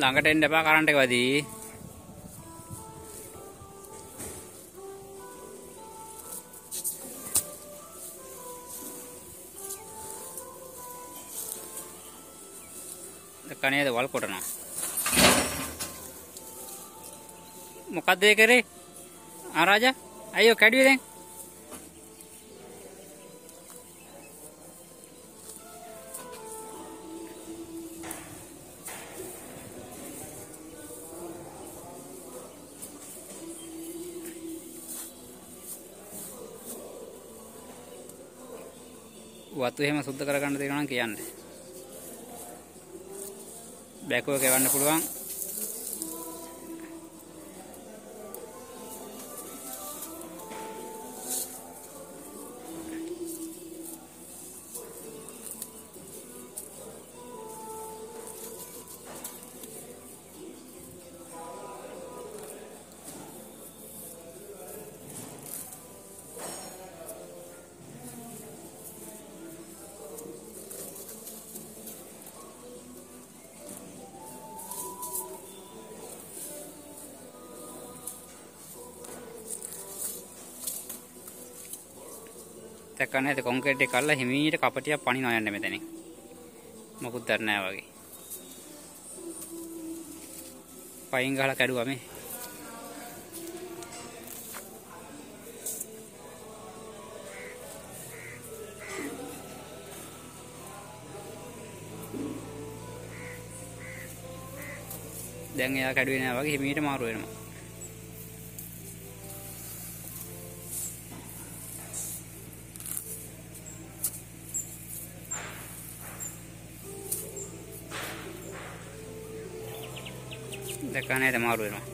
ළඟට එන්න එපා කරන්ට් එක වදී. දැක්ක නේද වල් කොටනවා. මොකද්ද ඒ කරේ? ආ රාජා අයියෝ කැඩුවේ දැන්. වතු එහෙම සුද්ධ කරගන්න තියෙනවා නම් කියන්න. බැකෝ එක එවන්න පුළුවන්. දැක්ක නේද කොන්ක්‍රීට් එක අල්ලලා හිමීට කපටියක් පනිනවා යන්නේ මෙතනින්. මොකුත් දන්නේ නැහැ වගේ. පයින් ගහලා කැඩුවා මේ. දැන් එයා කැඩුවේ නෑ වගේ හිමීට මාරු වෙනවා. දැක්කා නේද මාරු වෙනවා